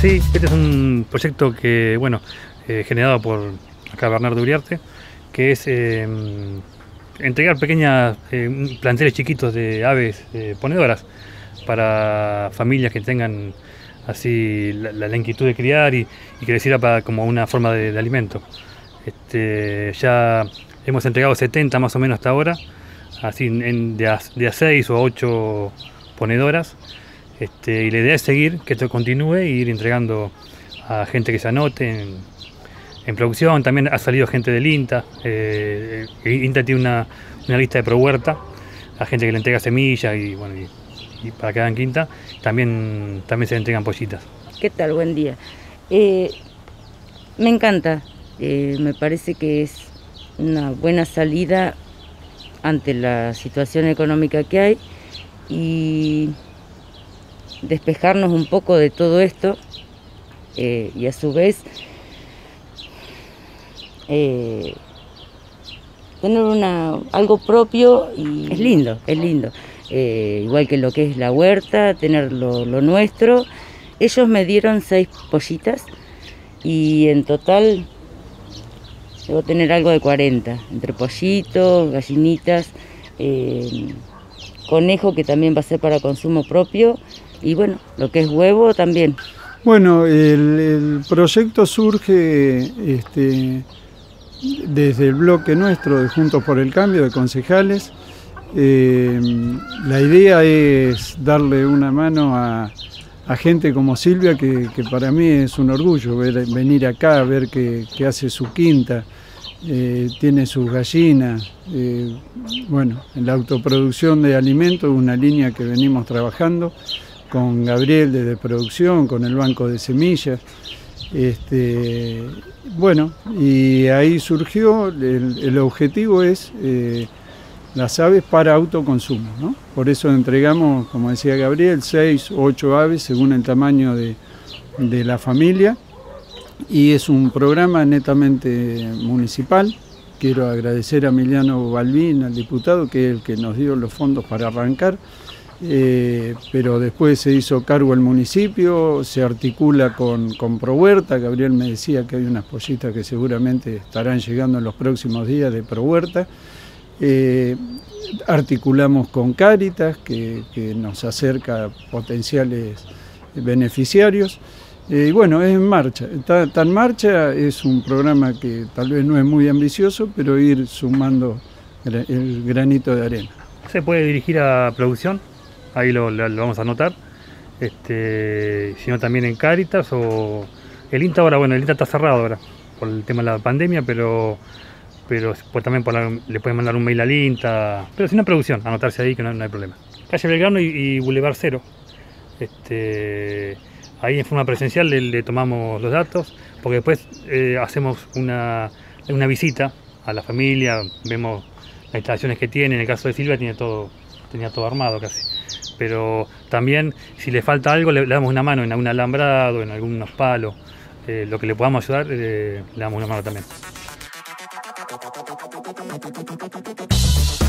Sí, este es un proyecto que, bueno, eh, generado por acá Bernardo Uriarte, que es eh, entregar pequeñas eh, planteles chiquitos de aves ponedoras para familias que tengan así la, inquietud de criar y, que les para, como una forma de, alimento. Este, ya hemos entregado 70 más o menos hasta ahora, así en, de, a, 6 o 8 ponedoras este, y la idea es seguir, que esto continúe e ir entregando a gente que se anote en, producción. También ha salido gente del INTA. Eh, INTA tiene una, lista de pro huerta, a gente que le entrega semillas y, bueno, y, para que hagan quinta. También, también se le entregan pollitas. ¿Qué tal? Buen día. Eh, me encanta. Eh, me parece que es una buena salida ante la situación económica que hay y despejarnos un poco de todo esto eh, y a su vez eh, tener una, algo propio y es lindo, es lindo. Eh, igual que lo que es la huerta, tener lo, nuestro. Ellos me dieron seis pollitas y en total debo tener algo de 40, entre pollitos, gallinitas, conejo que también va a ser para consumo propio y bueno, lo que es huevo también. Bueno, el, proyecto surge este, desde el bloque nuestro de Juntos por el Cambio de concejales. Eh, la idea es darle una mano a, gente como Silvia, que, para mí es un orgullo venir acá, ver que, hace su quinta, eh, tiene sus gallinas. Eh, bueno, en la autoproducción de alimentos, una línea que venimos trabajando con Gabriel desde producción, con el banco de semillas. Este, bueno, y ahí surgió, el, objetivo es eh, las aves para autoconsumo, ¿no? Por eso entregamos, como decía Gabriel, seis o ocho aves según el tamaño de, de la familia y es un programa netamente municipal. Quiero agradecer a Emiliano Balbín, al diputado, que es el que nos dio los fondos para arrancar. Eh, pero después se hizo cargo el municipio, se articula con, con Prohuerta, Gabriel me decía que hay unas pollitas que seguramente estarán llegando en los próximos días de Prohuerta. Eh, articulamos con Cáritas, que, nos acerca a potenciales beneficiarios. Eh, y bueno, es en marcha, está, está, en marcha, es un programa que tal vez no es muy ambicioso, pero ir sumando el granito de arena. ¿Se puede dirigir a producción? ahí lo, vamos a anotar. Este, sino también en Caritas o el INTA ahora, bueno, el INTA está cerrado ahora por el tema de la pandemia, pero pero pues también le pueden mandar un mail al INTA, pero si no producción, anotarse ahí que no, hay problema. Calle Belgrano y, Boulevard Cero. Este, ahí en forma presencial le, tomamos los datos, porque después eh, hacemos una, una visita a la familia, vemos las instalaciones que tiene, en el caso de Silvia tiene todo, tenía todo armado casi pero también si le falta algo le, damos una mano en algún alambrado, en algunos palos, eh, lo que le podamos ayudar, eh, le damos una mano también. どこどこどこどこ?